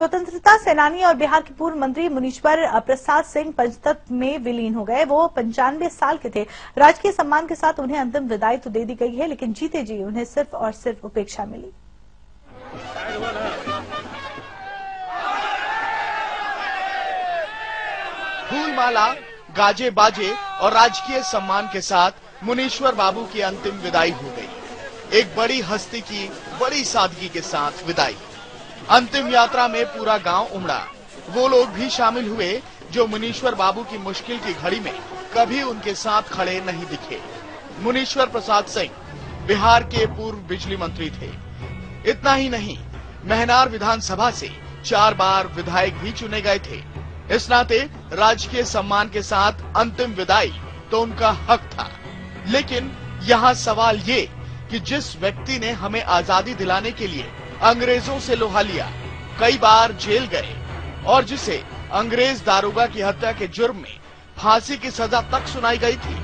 स्वतंत्रता सेनानी और बिहार के पूर्व मंत्री मुनीश्वर प्रसाद सिंह पंचतत्व में विलीन हो गए। वो पंचानवे साल के थे। राजकीय सम्मान के साथ उन्हें अंतिम विदाई तो दे दी गई है, लेकिन जीते जी उन्हें सिर्फ़ और सिर्फ़ उपेक्षा मिली। फूलमाला गाजे बाजे और राजकीय सम्मान के साथ मुनीश्वर बाबू की अंतिम विदाई हो गई। एक बड़ी हस्ती की, बड़ी सादगी के साथ विदाई। अंतिम यात्रा में पूरा गाँव उमड़ा। वो लोग भी शामिल हुए, जो मुनीश्वर बाबू की मुश्किल की घड़ी में कभी उनके साथ खड़े नहीं दिखे। मुनीश्वर प्रसाद सिंह, बिहार के पूर्व बिजली मंत्री थे। इतना ही नहीं, महनार विधानसभा से चार बार विधायक भी चुने गए थे। इस नाते राजकीय सम्मान के साथ अंतिम विदाई तो उनका हक था। लेकिन यहाँ सवाल ये कि जिस व्यक्ति ने हमें आज़ादी दिलाने के लिए अंग्रेज़ों से लोहा लिया। कई बार जेल गए और जिसे अंग्रेज़ दारोगा की हत्या के जुर्म में फांसी की सजा तक सुनाई गई थी,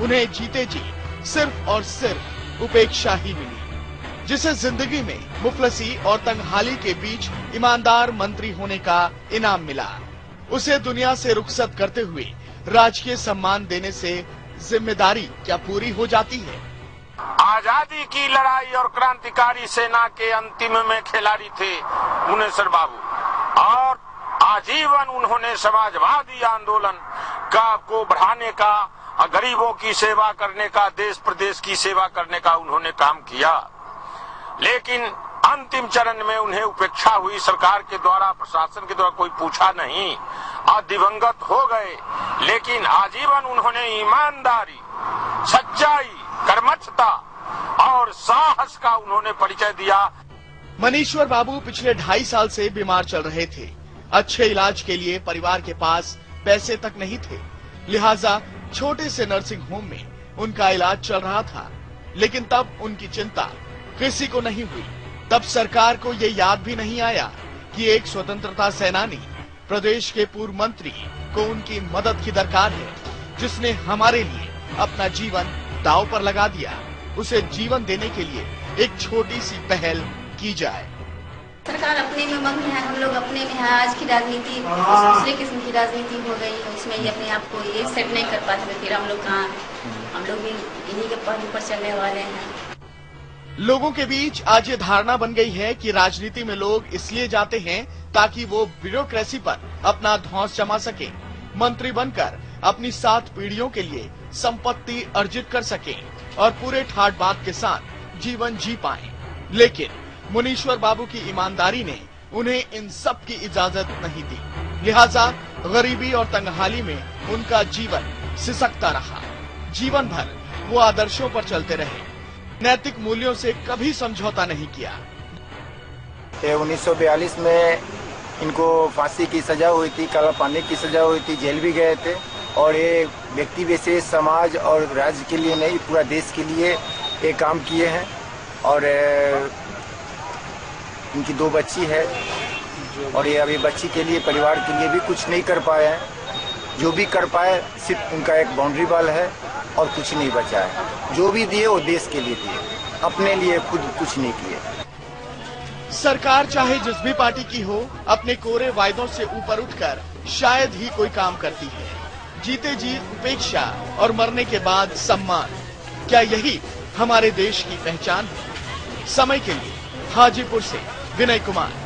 उन्हें जीते जी सिर्फ़ और सिर्फ़ उपेक्षा ही मिली, जिसे ज़िंदगी में मुफलसी और तंगहाली के बीच ईमानदार मंत्री होने का इनाम मिला। उसे दुनिया से रुखसत करते हुए राजकीय सम्मान देने से ज़िम्मेदारी क्या पूरी हो जाती है? आज़ादी की लड़ाई और क्रांतिकारी सेना के अंतिम में खिलाड़ी थे मुनेश्वर बाबू। और आजीवन उन्होंने समाजवादी आंदोलन का, को बढ़ाने का, गरीबों की सेवा करने का, देश प्रदेश की सेवा करने का उन्होंने काम किया। लेकिन अंतिम चरण में उन्हें उपेक्षा हुई सरकार के द्वारा, प्रशासन के द्वारा कोई पूछा नहीं। और दिवंगत हो गए, लेकिन आजीवन उन्होंने ईमानदारी, सच्चाई, कर्मठता साहस का उन्होंने परिचय दिया। मनीश्वर बाबू पिछले ढाई साल से बीमार चल रहे थे। अच्छे इलाज के लिए परिवार के पास पैसे तक नहीं थे। लिहाजा छोटे से नर्सिंग होम में उनका इलाज चल रहा था। लेकिन तब उनकी चिंता किसी को नहीं हुई। तब सरकार को ये याद भी नहीं आया कि एक स्वतंत्रता सेनानी प्रदेश के पूर्व मंत्री को उनकी मदद की दरकार है, जिसने हमारे लिए अपना जीवन दाव पर लगा दिया। उसे जीवन देने के लिए एक छोटी सी पहल की जाए। सरकार अपने में मग्न है हम लोग अपने में है। आज की राजनीति दूसरे किस्म की राजनीति हो गई है। उसमें ही अपने आप को एक सेट नहीं कर पाते फिर हम लोग कहाँ हम लोग भी इन्हीं के पद पर चलने वाले हैं। लोगों के बीच आज ये धारणा बन गई है कि राजनीति में लोग इसलिए जाते हैं ताकि वो ब्यूरोक्रेसी पर अपना धौंस जमा सके। मंत्री बनकर अपनी सात पीढ़ियों के लिए संपत्ति अर्जित कर सके। और पूरे ठाट बात के साथ जीवन जी पाए। लेकिन मुनीश्वर बाबू की ईमानदारी ने उन्हें इन सब की इजाज़त नहीं दी। लिहाजा गरीबी और तंगहाली में उनका जीवन सिसकता रहा। जीवन भर वो आदर्शों पर चलते रहे। नैतिक मूल्यों से कभी समझौता नहीं किया। उन्नीस सौ बयालीस में इनको फांसी की सजा हुई थी, काला पानी की सजा हुई थी, जेल भी गए थे। और ये व्यक्ति विशेष समाज और राज्य के लिए नहीं, पूरा देश के लिए ये काम किए हैं। और इनकी दो बच्ची है। और ये अभी बच्ची के लिए, परिवार के लिए भी कुछ नहीं कर पाए हैं। जो भी कर पाए, सिर्फ़ उनका एक बाउंड्री बॉल है और कुछ नहीं बचा है। जो भी दिए, वो देश के लिए दिए। अपने लिए खुद कुछ नहीं किए। सरकार चाहे जिस भी पार्टी की हो, अपने कोरे वायदों से ऊपर उठकर शायद ही कोई काम करती है। जीते जी उपेक्षा और मरने के बाद सम्मान। क्या यही हमारे देश की पहचान है? समय के लिए हाजीपुर से विनय कुमार।